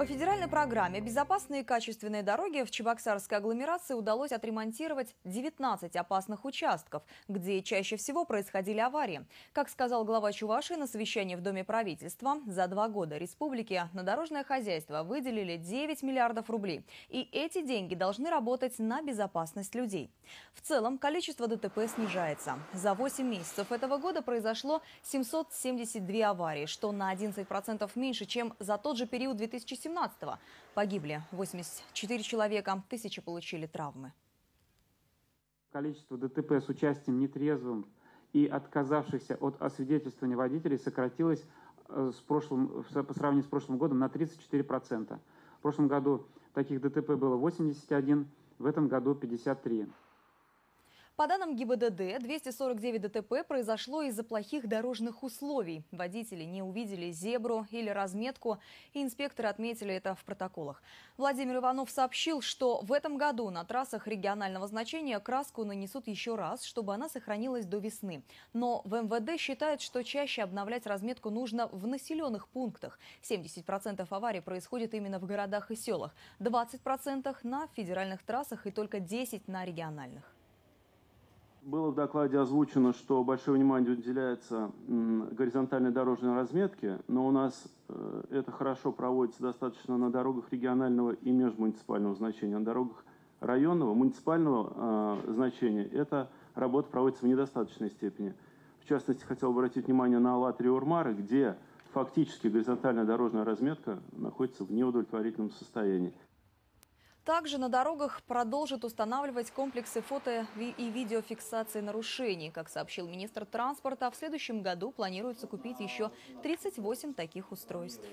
По федеральной программе «Безопасные и качественные дороги» в Чебоксарской агломерации удалось отремонтировать 19 опасных участков, где чаще всего происходили аварии. Как сказал глава Чувашии на совещании в Доме правительства, за два года республики на дорожное хозяйство выделили 9 миллиардов рублей. И эти деньги должны работать на безопасность людей. В целом количество ДТП снижается. За 8 месяцев этого года произошло 772 аварии, что на 11% меньше, чем за тот же период 2017 2017-го. Погибли 84 человека, тысячи получили травмы. Количество ДТП с участием нетрезвым и отказавшихся от освидетельствования водителей сократилось э, с прошлым, по сравнению с прошлым годом на 34%. В прошлом году таких ДТП было 81, в этом году 53. По данным ГИБДД, 249 ДТП произошло из-за плохих дорожных условий. Водители не увидели зебру или разметку, и инспекторы отметили это в протоколах. Владимир Иванов сообщил, что в этом году на трассах регионального значения краску нанесут еще раз, чтобы она сохранилась до весны. Но в МВД считают, что чаще обновлять разметку нужно в населенных пунктах. 70% аварий происходит именно в городах и селах, 20% на федеральных трассах и только 10% на региональных. Было в докладе озвучено, что большое внимание уделяется горизонтальной дорожной разметке, но у нас э, это хорошо проводится достаточно на дорогах регионального и межмуниципального значения. На дорогах районного, муниципального э, значения эта работа проводится в недостаточной степени. В частности, хотел обратить внимание на Алатри Урмары, где фактически горизонтальная дорожная разметка находится в неудовлетворительном состоянии. Также на дорогах продолжат устанавливать комплексы фото и видеофиксации нарушений. Как сообщил министр транспорта, в следующем году планируется купить еще 38 таких устройств.